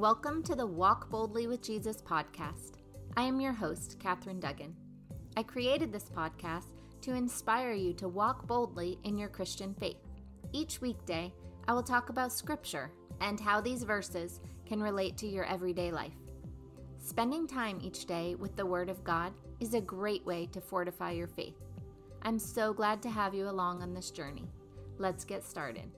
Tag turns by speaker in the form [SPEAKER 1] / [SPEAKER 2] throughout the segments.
[SPEAKER 1] Welcome to the Walk Boldly with Jesus podcast. I am your host, Katherine Duggan. I created this podcast to inspire you to walk boldly in your Christian faith. Each weekday, I will talk about Scripture and how these verses can relate to your everyday life. Spending time each day with the Word of God is a great way to fortify your faith. I'm so glad to have you along on this journey. Let's get started.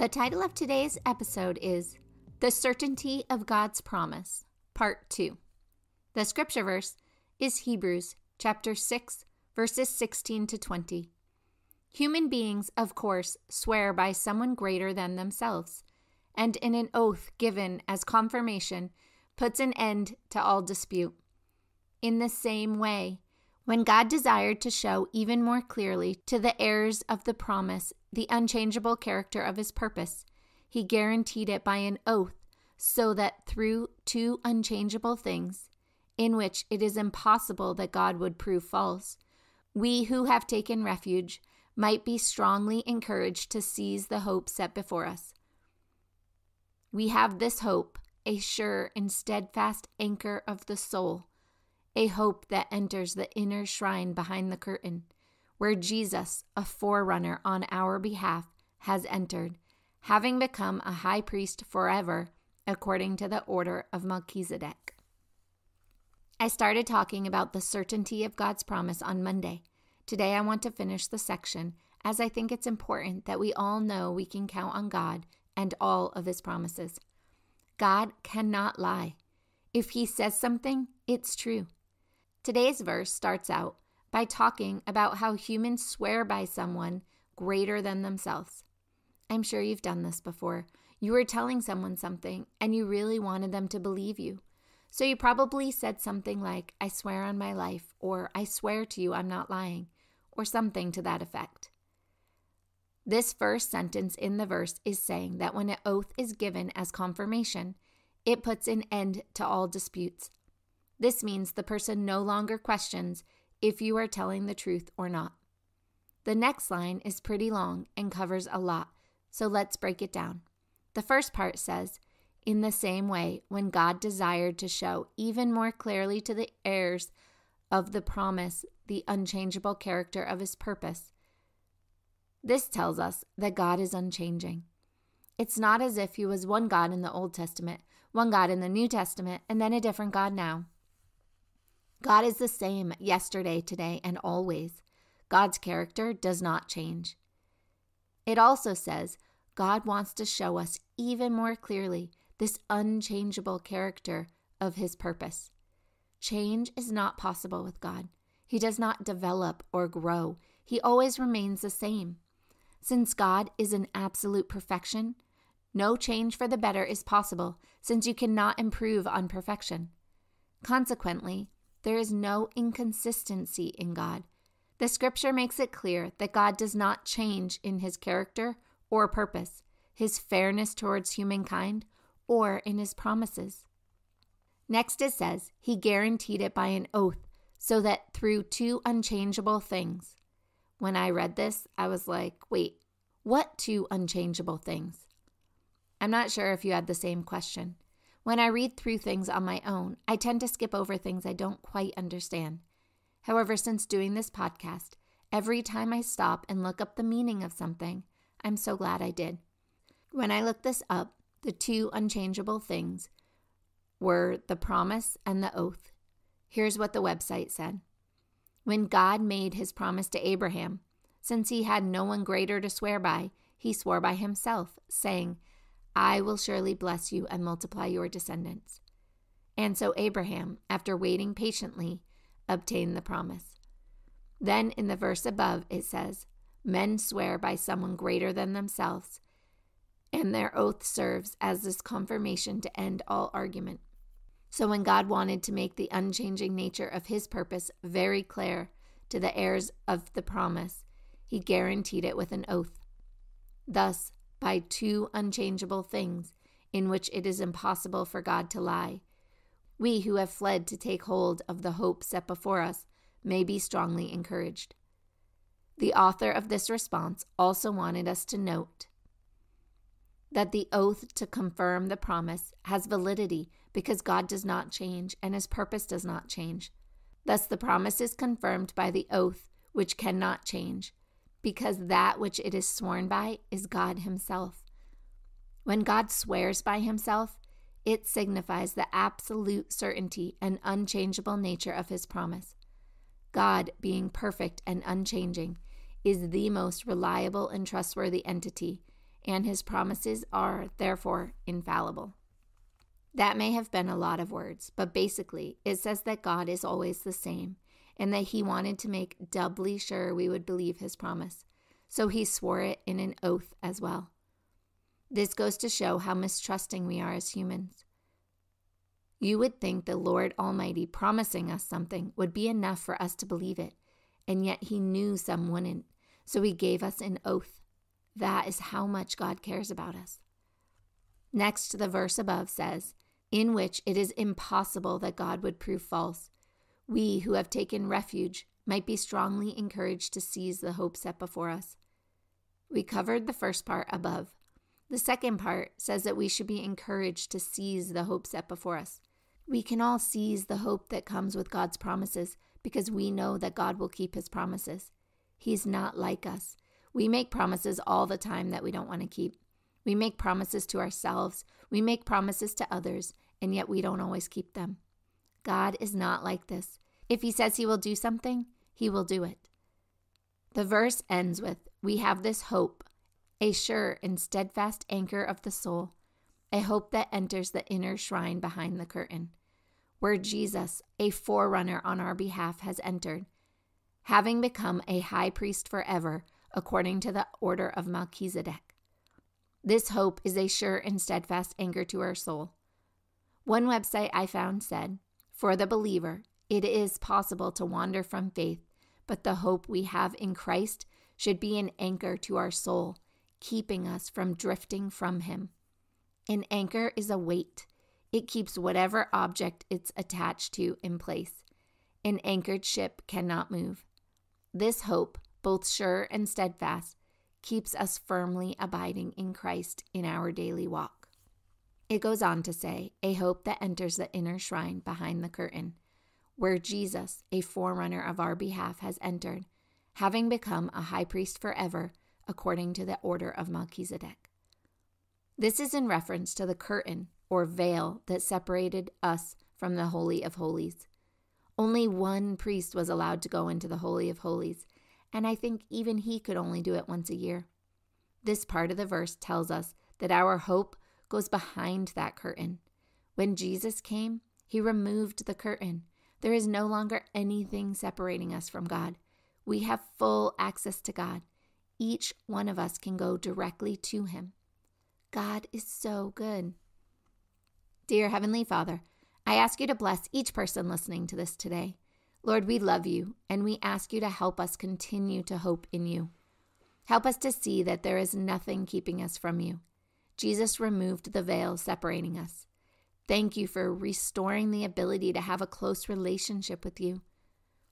[SPEAKER 1] The title of today's episode is The Certainty of God's Promise, Part 2. The scripture verse is Hebrews chapter 6, verses 16 to 20. Human beings, of course, swear by someone greater than themselves, and in an oath given as confirmation puts an end to all dispute. In the same way, when God desired to show even more clearly to the heirs of the promise the unchangeable character of his purpose, he guaranteed it by an oath, so that through two unchangeable things, in which it is impossible that God would prove false, we who have taken refuge might be strongly encouraged to seize the hope set before us. We have this hope, a sure and steadfast anchor of the soul a hope that enters the inner shrine behind the curtain, where Jesus, a forerunner on our behalf, has entered, having become a high priest forever, according to the order of Melchizedek. I started talking about the certainty of God's promise on Monday. Today I want to finish the section as I think it's important that we all know we can count on God and all of his promises. God cannot lie. If he says something, it's true. Today's verse starts out by talking about how humans swear by someone greater than themselves. I'm sure you've done this before. You were telling someone something and you really wanted them to believe you. So you probably said something like, I swear on my life, or I swear to you I'm not lying, or something to that effect. This first sentence in the verse is saying that when an oath is given as confirmation, it puts an end to all disputes this means the person no longer questions if you are telling the truth or not. The next line is pretty long and covers a lot, so let's break it down. The first part says, In the same way, when God desired to show even more clearly to the heirs of the promise the unchangeable character of his purpose. This tells us that God is unchanging. It's not as if he was one God in the Old Testament, one God in the New Testament, and then a different God now. God is the same yesterday, today, and always. God's character does not change. It also says God wants to show us even more clearly this unchangeable character of his purpose. Change is not possible with God. He does not develop or grow, he always remains the same. Since God is an absolute perfection, no change for the better is possible, since you cannot improve on perfection. Consequently, there is no inconsistency in God. The scripture makes it clear that God does not change in his character or purpose, his fairness towards humankind, or in his promises. Next, it says, He guaranteed it by an oath, so that through two unchangeable things. When I read this, I was like, wait, what two unchangeable things? I'm not sure if you had the same question. When I read through things on my own, I tend to skip over things I don't quite understand. However, since doing this podcast, every time I stop and look up the meaning of something, I'm so glad I did. When I looked this up, the two unchangeable things were the promise and the oath. Here's what the website said When God made his promise to Abraham, since he had no one greater to swear by, he swore by himself, saying, I will surely bless you and multiply your descendants. And so Abraham, after waiting patiently, obtained the promise. Then in the verse above, it says, Men swear by someone greater than themselves, and their oath serves as this confirmation to end all argument. So when God wanted to make the unchanging nature of his purpose very clear to the heirs of the promise, he guaranteed it with an oath. Thus, by two unchangeable things in which it is impossible for God to lie. We who have fled to take hold of the hope set before us may be strongly encouraged. The author of this response also wanted us to note that the oath to confirm the promise has validity because God does not change and his purpose does not change. Thus, the promise is confirmed by the oath, which cannot change, because that which it is sworn by is God himself. When God swears by himself, it signifies the absolute certainty and unchangeable nature of his promise. God, being perfect and unchanging, is the most reliable and trustworthy entity, and his promises are, therefore, infallible. That may have been a lot of words, but basically, it says that God is always the same and that he wanted to make doubly sure we would believe his promise. So he swore it in an oath as well. This goes to show how mistrusting we are as humans. You would think the Lord Almighty promising us something would be enough for us to believe it, and yet He knew some wouldn't, so He gave us an oath. That is how much God cares about us. Next, the verse above says, In which it is impossible that God would prove false. We who have taken refuge might be strongly encouraged to seize the hope set before us. We covered the first part above. The second part says that we should be encouraged to seize the hope set before us. We can all seize the hope that comes with God's promises because we know that God will keep his promises. He's not like us. We make promises all the time that we don't want to keep. We make promises to ourselves, we make promises to others, and yet we don't always keep them. God is not like this. If he says he will do something, he will do it. The verse ends with We have this hope a sure and steadfast anchor of the soul, a hope that enters the inner shrine behind the curtain, where Jesus, a forerunner on our behalf, has entered, having become a high priest forever, according to the order of Melchizedek. This hope is a sure and steadfast anchor to our soul. One website I found said, For the believer, it is possible to wander from faith, but the hope we have in Christ should be an anchor to our soul keeping us from drifting from Him. An anchor is a weight, it keeps whatever object it's attached to in place. An anchored ship cannot move. This hope, both sure and steadfast, keeps us firmly abiding in Christ in our daily walk. It goes on to say, a hope that enters the inner shrine behind the curtain, where Jesus, a forerunner of our behalf, has entered, having become a high priest forever according to the order of Melchizedek. This is in reference to the curtain or veil that separated us from the Holy of Holies. Only one priest was allowed to go into the Holy of Holies, and I think even he could only do it once a year. This part of the verse tells us that our hope goes behind that curtain. When Jesus came, he removed the curtain. There is no longer anything separating us from God. We have full access to God each one of us can go directly to Him. God is so good. Dear Heavenly Father, I ask you to bless each person listening to this today. Lord, we love you and we ask you to help us continue to hope in you. Help us to see that there is nothing keeping us from you. Jesus removed the veil separating us. Thank you for restoring the ability to have a close relationship with you.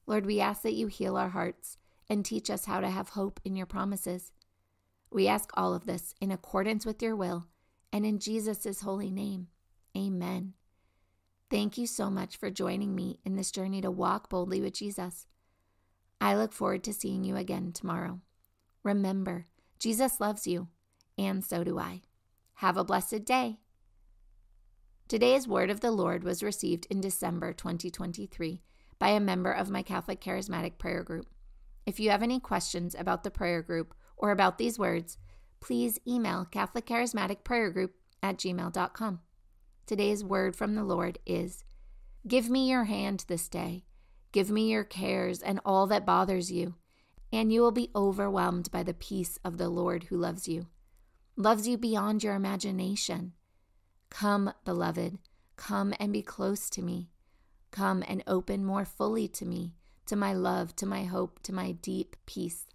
[SPEAKER 1] Lord, we ask that you heal our hearts and teach us how to have hope in your promises. We ask all of this in accordance with your will and in Jesus' holy name. Amen. Thank you so much for joining me in this journey to walk boldly with Jesus. I look forward to seeing you again tomorrow. Remember, Jesus loves you, and so do I. Have a blessed day. Today's word of the Lord was received in December 2023 by a member of my Catholic Charismatic Prayer Group. If you have any questions about the prayer group or about these words, please email Catholic Charismatic Prayer Group at gmail.com. Today's word from the Lord is Give me your hand this day. Give me your cares and all that bothers you, and you will be overwhelmed by the peace of the Lord who loves you, loves you beyond your imagination. Come, beloved, come and be close to me. Come and open more fully to me to my love, to my hope, to my deep peace.